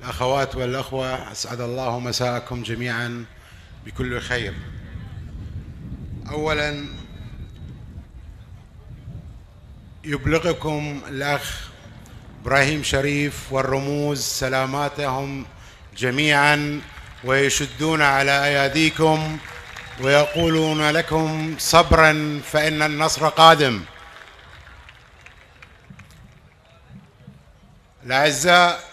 الأخوات والأخوة أسعد الله مساءكم جميعا بكل خير. أولا يبلغكم الأخ إبراهيم شريف والرموز سلاماتهم جميعا ويشدون على أياديكم ويقولون لكم صبرا فإن النصر قادم. الأعزاء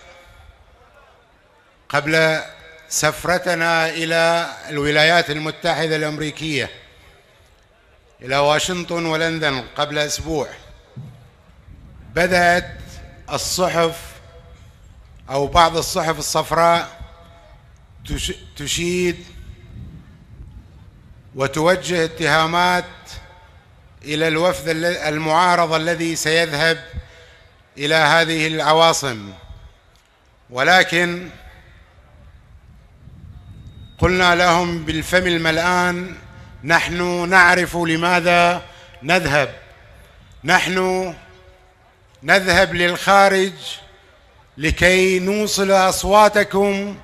قبل سفرتنا إلى الولايات المتحدة الأمريكية إلى واشنطن ولندن قبل أسبوع. بدأت الصحف أو بعض الصحف الصفراء تشيد وتوجه اتهامات إلى الوفد المعارض الذي سيذهب إلى هذه العواصم. ولكن قلنا لهم بالفم الملآن نحن نعرف لماذا نذهب. نحن نذهب للخارج لكي نوصل أصواتكم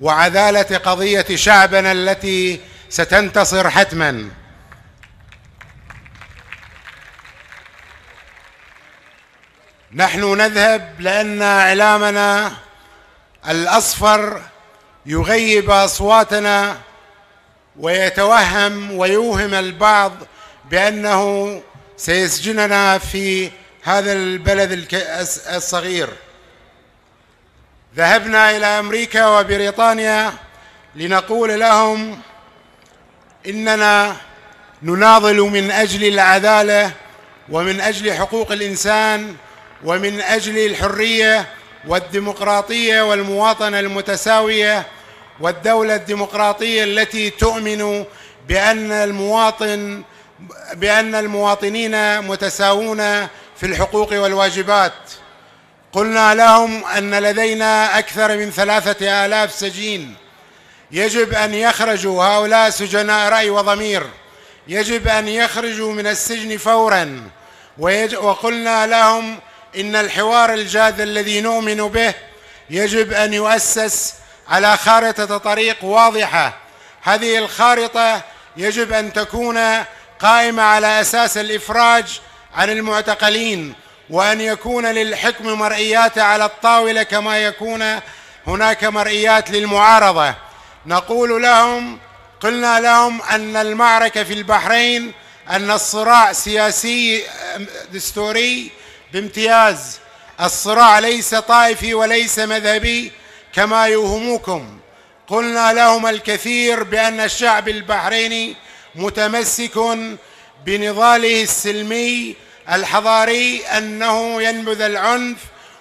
وعدالة قضية شعبنا التي ستنتصر حتما. نحن نذهب لأن إعلامنا الأصفر يغيب أصواتنا ويتوهم ويوهم البعض بأنه سيسجننا في هذا البلد الصغير. ذهبنا إلى أمريكا وبريطانيا لنقول لهم إننا نناضل من أجل العدالة ومن أجل حقوق الإنسان ومن أجل الحرية والديمقراطية والمواطنة المتساوية والدولة الديمقراطية التي تؤمن بأن المواطن بأن المواطنين متساوون في الحقوق والواجبات. قلنا لهم أن لدينا أكثر من ثلاثة آلاف سجين. يجب أن يخرجوا هؤلاء سجناء رأي وضمير. يجب أن يخرجوا من السجن فورا. وقلنا لهم إن الحوار الجاد الذي نؤمن به يجب أن يؤسس على خارطة طريق واضحة. هذه الخارطة يجب أن تكون قائمة على أساس الإفراج عن المعتقلين وأن يكون للحكم مرئيات على الطاولة كما يكون هناك مرئيات للمعارضة. نقول لهم قلنا لهم أن المعركة في البحرين أن الصراع سياسي دستوري بامتياز. الصراع ليس طائفي وليس مذهبي كما يوهموكم. قلنا لهم الكثير بأن الشعب البحريني متمسك بنضاله السلمي الحضاري أنه ينبذ العنف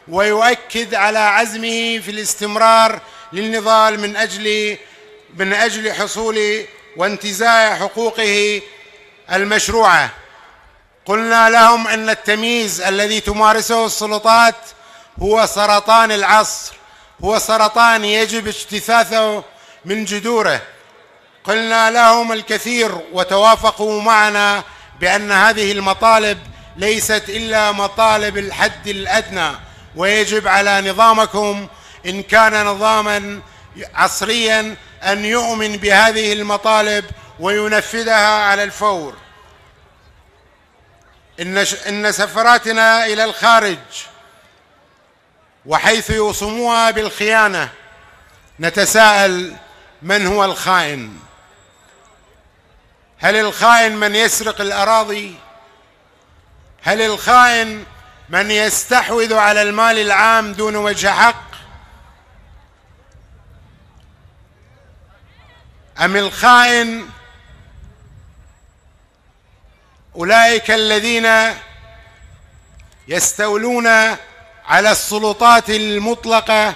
ويؤكد على عزمه في الاستمرار للنضال من أجل من أجل حصول وانتزاع حقوقه المشروعة. قلنا لهم أن التمييز الذي تمارسه السلطات هو سرطان العصر. هو سرطان يجب اجتثاثه من جذوره. قلنا لهم الكثير وتوافقوا معنا بأن هذه المطالب ليست إلا مطالب الحد الأدنى ويجب على نظامكم إن كان نظاما عصريا أن يؤمن بهذه المطالب وينفذها على الفور. إن سفراتنا إلى الخارج وحيث يوصموها بالخيانة نتساءل من هو الخائن؟ هل الخائن من يسرق الأراضي؟ هل الخائن من يستحوذ على المال العام دون وجه حق؟ أم الخائن أولئك الذين يستولون على السلطات المطلقة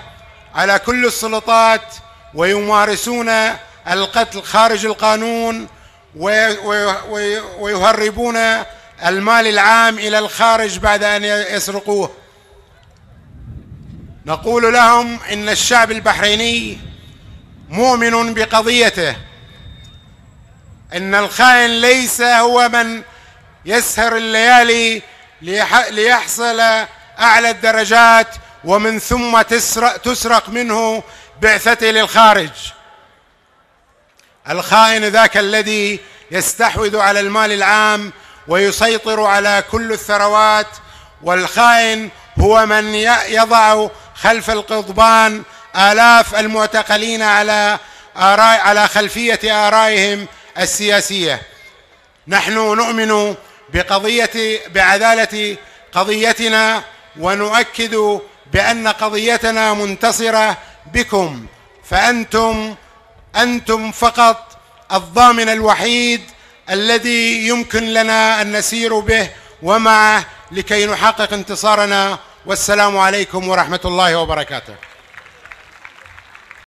على كل السلطات ويمارسون القتل خارج القانون ويهربون المال العام إلى الخارج بعد أن يسرقوه. نقول لهم إن الشعب البحريني مؤمن بقضيته. إن الخائن ليس هو من يسهر الليالي ليحصل أعلى الدرجات ومن ثم تسرق, تسرق منه بعثته للخارج. الخائن ذاك الذي يستحوذ على المال العام ويسيطر على كل الثروات والخائن هو من يضع خلف القضبان آلاف المعتقلين على آراء على خلفية آرائهم السياسية. نحن نؤمن بقضية بعدالة قضيتنا ونؤكد بأن قضيتنا منتصرة بكم فأنتم أنتم فقط الضامن الوحيد الذي يمكن لنا أن نسير به ومعه لكي نحقق انتصارنا. والسلام عليكم ورحمة الله وبركاته.